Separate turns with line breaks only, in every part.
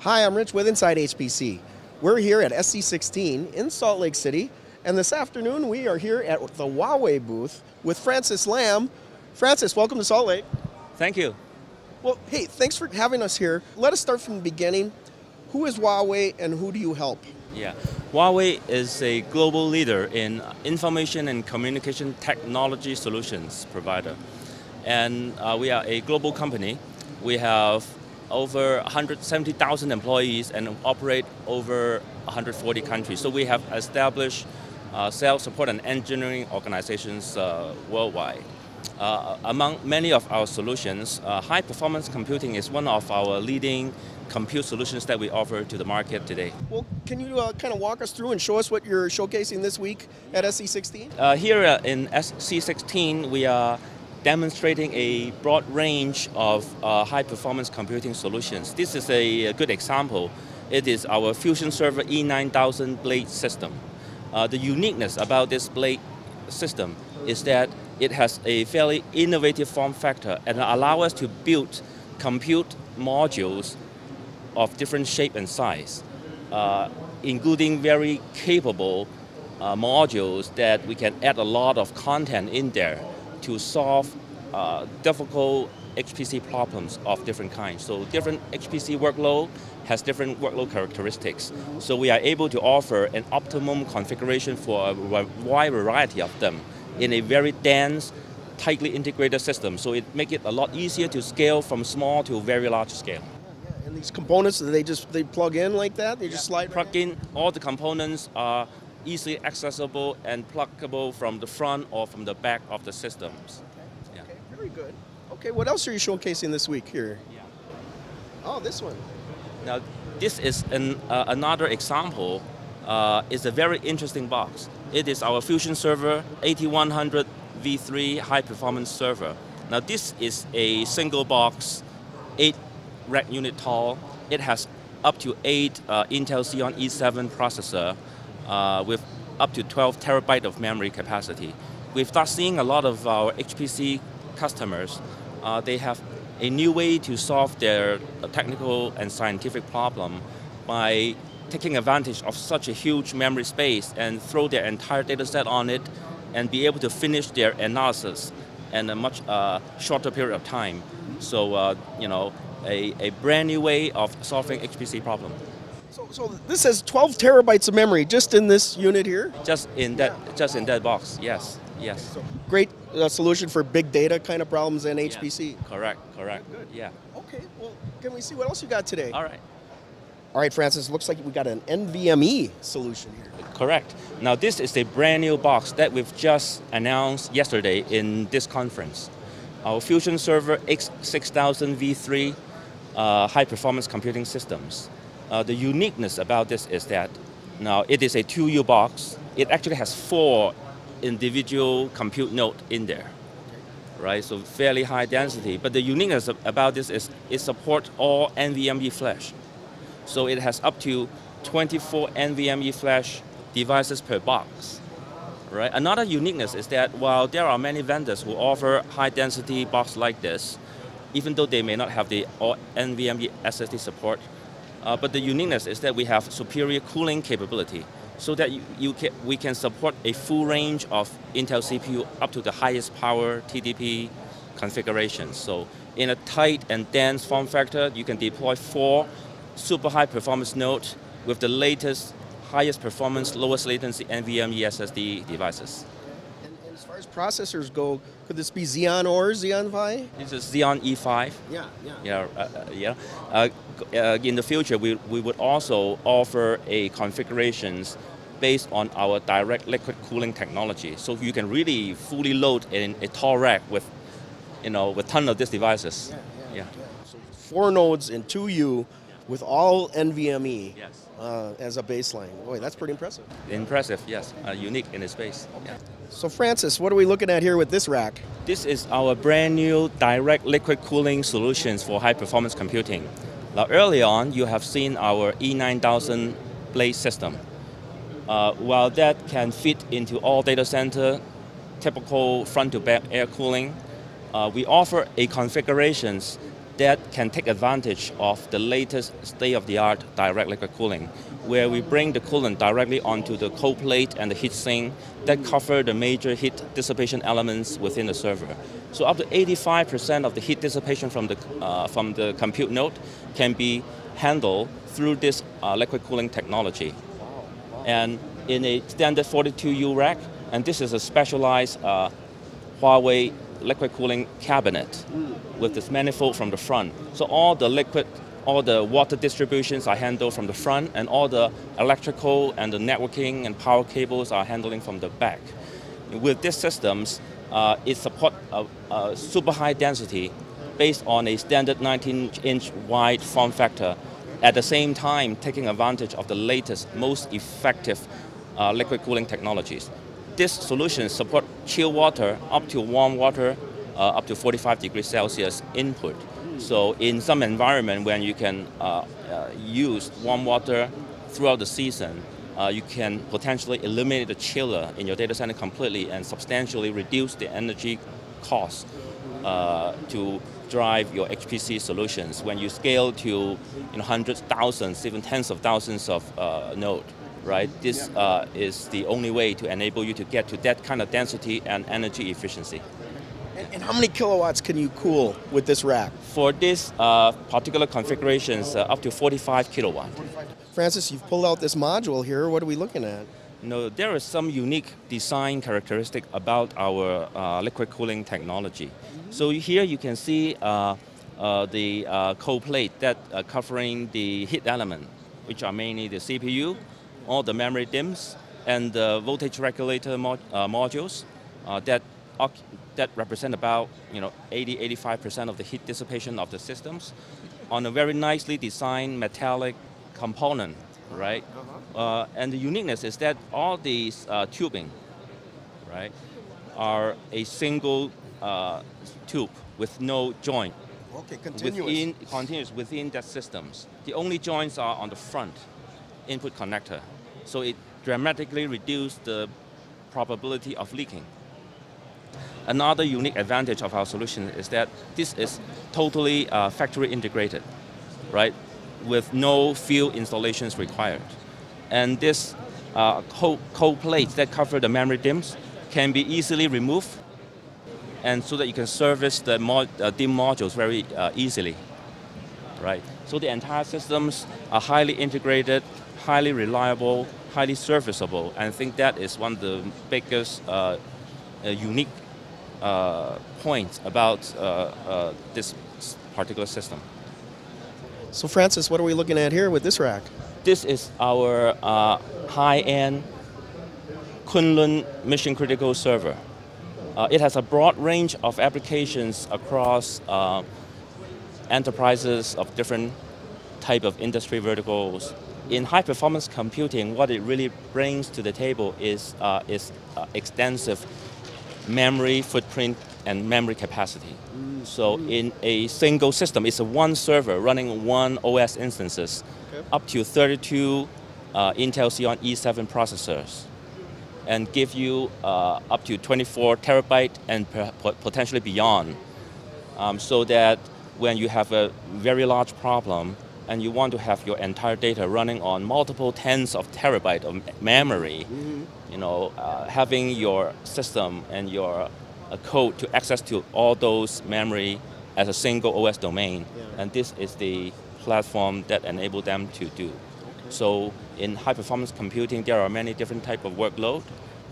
Hi, I'm Rich with Inside HPC. We're here at SC16 in Salt Lake City, and this afternoon we are here at the Huawei booth with Francis Lam. Francis, welcome to Salt Lake.
Thank you.
Well, hey, thanks for having us here. Let us start from the beginning. Who is Huawei and who do you help?
Yeah, Huawei is a global leader in information and communication technology solutions provider. And uh, we are a global company. We have over 170,000 employees and operate over 140 countries. So we have established uh, sales support and engineering organizations uh, worldwide. Uh, among many of our solutions, uh, high performance computing is one of our leading compute solutions that we offer to the market today.
Well, can you uh, kind of walk us through and show us what you're showcasing this week at SC16?
Uh, here uh, in SC16, we are demonstrating a broad range of uh, high performance computing solutions. This is a, a, good example. It is our FusionServer E9000 blade system. Uh, the uniqueness about this blade system is that it has a fairly innovative form factor and allow us to build compute modules of different shape and size, uh, including very capable uh, modules that we can add a lot of content in there to solve uh, difficult HPC problems of different kinds. So different HPC workload has different workload characteristics. So we are able to offer an optimum configuration for a wide variety of them in a very dense, tightly integrated system. So it makes it a lot easier to scale from small to very large scale.
And these components, they just they plug in like that? They just slide?
Plug in, all the components are easily accessible and pluggable from the front or from the back of the systems.
Okay, yeah. okay very good. Okay, what else are you showcasing this week here?
Yeah.
Oh, this one.
Now, this is an, uh, another example. Uh, it's a very interesting box. It is our FusionServer 8100 V3 high performance server. Now, this is a single box, 8 rack unit tall. It has up to 8 uh, Intel Xeon E7 processor uh, with up to 12 terabyte of memory capacity. We've started seeing a lot of our HPC customers, uh, they have a new way to solve their technical and scientific problem by taking advantage of such a huge memory space and throw their entire data set on it and be able to finish their analysis in a much uh, shorter period of time. So, uh, you know, a, a brand new way of solving HPC problem.
So, so this has 12 terabytes of memory just in this unit here?
Just in that, yeah. just in that box, yes, yes. So
great uh, solution for big data kind of problems in HPC.
Yeah. Correct, correct,
Good.
yeah.
Okay, well, can we see what else you got today?
All right.
All right, Francis, looks like we got an NVMe solution here.
Correct. Now, this is a brand new box that we've just announced yesterday in this conference. Our FusionServer X6000 V3 uh, high performance computing systems. Uh, the uniqueness about this is that now it is a 2U box. It actually has four individual compute node in there, right? So fairly high density. But the uniqueness about this is it supports all NVMe flash. So it has up to 24 NVMe flash devices per box. Right? Another uniqueness is that while there are many vendors who offer high density box like this, even though they may not have the all NVMe SSD support, uh, but the uniqueness is that we have superior cooling capability so that you, you can, we can support a full range of Intel CPU up to the highest power TDP configurations. So in a tight and dense form factor, you can deploy four super high performance nodes with the latest, highest performance, lowest latency NVMe SSD devices.
And, and as far as processors go, could this be Xeon or Xeon Phi?
This is Xeon E5.
Yeah, yeah.
Yeah, uh, uh yeah. Uh, uh, in the future, we, we would also offer a configurations based on our direct liquid cooling technology. So you can really fully load in a tall rack with, you know, with ton of these devices.
Yeah, yeah, yeah. yeah. So four nodes in 2U with all NVMe
yes.
uh, as a baseline. Boy, that's pretty impressive.
Impressive, yes. Uh, unique in its space.
Okay. Yeah. So Francis, what are we looking at here with this rack?
This is our brand new direct liquid cooling solutions for high performance computing. Now early on, you have seen our E9000 blade system. Uh, while that can fit into all data center, typical front to back air cooling, uh, we offer a configurations that can take advantage of the latest state-of-the-art direct liquid cooling, where we bring the coolant directly onto the cold plate and the heat sink that cover the major heat dissipation elements within the server. So up to 85% of the heat dissipation from the, uh, from the compute node can be handled through this uh, liquid cooling technology. And in a standard 42U rack, and this is a specialized uh, Huawei liquid cooling cabinet with this manifold from the front. So all the liquid, all the water distributions are handled from the front, and all the electrical and the networking and power cables are handling from the back. With these systems, uh, it supports a, a super high density based on a standard 19-inch wide form factor, at the same time taking advantage of the latest, most effective uh, liquid cooling technologies. This solution support chill water up to warm water uh, up to 45 degrees Celsius input. So in some environment when you can uh, uh, use warm water throughout the season, uh, you can potentially eliminate the chiller in your data center completely and substantially reduce the energy cost uh, to drive your HPC solutions when you scale to you know, hundreds, thousands, even tens of thousands of uh, node right? This uh, is the only way to enable you to get to that kind of density and energy efficiency.
And, and how many kilowatts can you cool with this rack?
For this uh, particular configurations, uh, up to 45 kilowatt.
Francis, you've pulled out this module here. What are we looking at?
No, there is some unique design characteristic about our uh, liquid cooling technology. Mm -hmm. So here you can see uh, uh, the cold plate that covering the heat element, which are mainly the CPU, all the memory DIMMs and the voltage regulator mod, uh, modules uh, that, that represent about you know, 80, 85% of the heat dissipation of the systems on a very nicely designed metallic component, right? Uh-huh. Uh, and the uniqueness is that all these uh, tubing, right, are a single uh, tube with no joint.
Okay, continuous.
Within, continuous within that systems. The only joints are on the front input connector. So it dramatically reduced the probability of leaking. Another unique advantage of our solution is that this is totally uh, factory integrated, right? With no field installations required. And this uh, cold, cold plates that cover the memory DIMMs can be easily removed and so that you can service the mod, uh, DIMM modules very uh, easily, right? So the entire systems are highly integrated, highly reliable, highly serviceable, and I think that is one of the biggest uh, uh, unique uh, points about uh, uh, this particular system.
So Francis, what are we looking at here with this rack?
This is our uh, high-end Kunlun mission critical server. it has a broad range of applications across enterprises of different type of industry verticals, in high performance computing, what it really brings to the table is, uh, is uh, extensive memory footprint and memory capacity. Mm. So in a single system, it's a one server running one OS instances, okay. up to 32 uh, Intel Xeon E7 processors, and give you uh, up to 24 terabyte and potentially beyond. Um, so that when you have a very large problem, and you want to have your entire data running on multiple tens of terabyte of memory, mm-hmm. you know, uh, having your system and your uh, code to access to all those memory as a single OS domain, yeah. and this is the platform that enable them to do. Okay. So in high performance computing, there are many different type of workload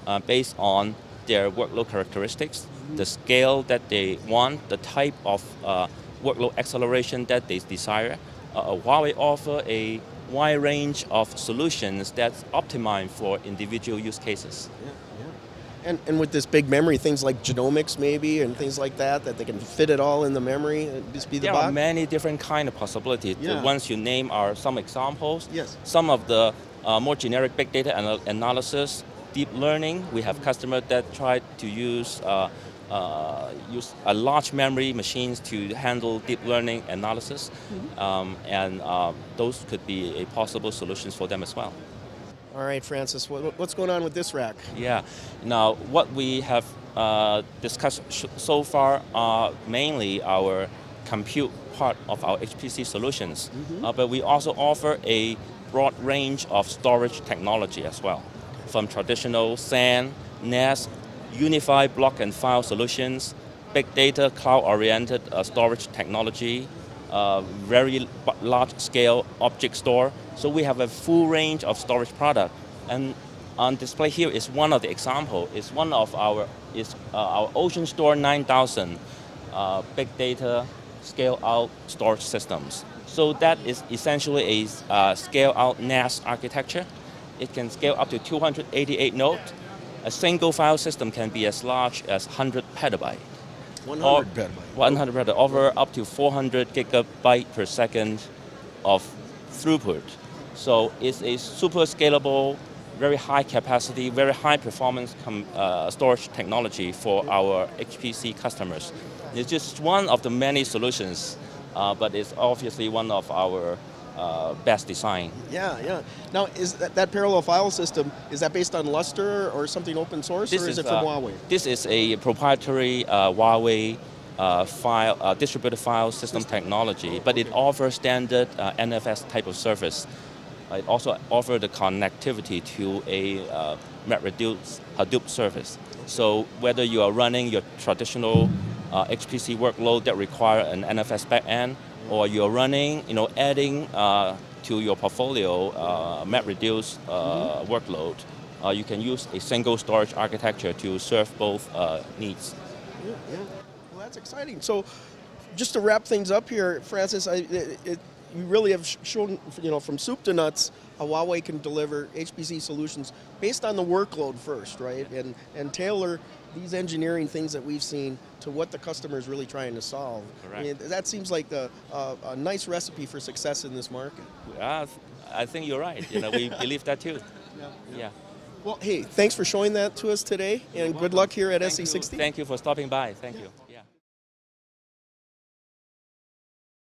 uh, based on their workload characteristics, mm-hmm. the scale that they want, the type of uh, workload acceleration that they desire, uh, Huawei offer a wide range of solutions that's optimized for individual use cases.
Yeah, yeah. And, and with this big memory, things like genomics maybe and things like that, that they can fit it all in the memory and just be the
There
box?
are many different kind of possibilities. Yeah. The ones you name are some examples.
Yes.
Some of the uh, more generic big data anal analysis, deep learning, we have customers that try to use uh, uh, use a large memory machines to handle deep learning analysis, mm -hmm. um, and uh, those could be a possible solutions for them as well.
All right, Francis, what, what's going on with this rack?
Yeah, now what we have uh, discussed so far are mainly our compute part of our HPC solutions, uh, but we also offer a broad range of storage technology as well, from traditional SAN, NAS, unified block and file solutions, big data, cloud-oriented uh, storage technology, uh, very large-scale object store. So we have a full range of storage product, and on display here is one of the example. It's one of our is uh, our OceanStor 9000 uh, big data scale-out storage systems. So that is essentially a uh, scale-out NAS architecture. It can scale up to 288 nodes. A single file system can be as large as 100 petabyte.
100
Or-
petabyte.
100 petabyte, over up to 400 gigabyte per second of throughput. So it's a super scalable, very high capacity, very high performance com, uh, storage technology for our HPC customers. It's just one of the many solutions, uh, but it's obviously one of our uh, best design.
Yeah, yeah. Now, is that, that parallel file system, is that based on Lustre or something open source, or is, it from
uh,
Huawei?
This is a proprietary uh, Huawei uh, file uh, distributed file system technology, but it offers standard uh, NFS type of service. Uh, It also offers the connectivity to a uh, MapReduce Hadoop service. So whether you are running your traditional uh, HPC workload that require an NFS backend, or you're running, you know, adding uh, to your portfolio uh, MapReduce uh, workload, uh, you can use a single storage architecture to serve both uh, needs.
Yeah, yeah. Well, that's exciting. So, just to wrap things up here, Francis, I, it, it, you really have shown, you know, from soup to nuts, how Huawei can deliver HPC solutions based on the workload first, right? And and tailor these engineering things that we've seen to what the customer is really trying to solve. I mean, that seems like a, a, a nice recipe for success in this market.
Uh, I think you're right. You know, we believe that too.
Yeah.
Yeah.
Well, hey, thanks for showing that to us today, and good luck here at
Thank you.
SC16.
Thank you for stopping by. Thank you. Yeah.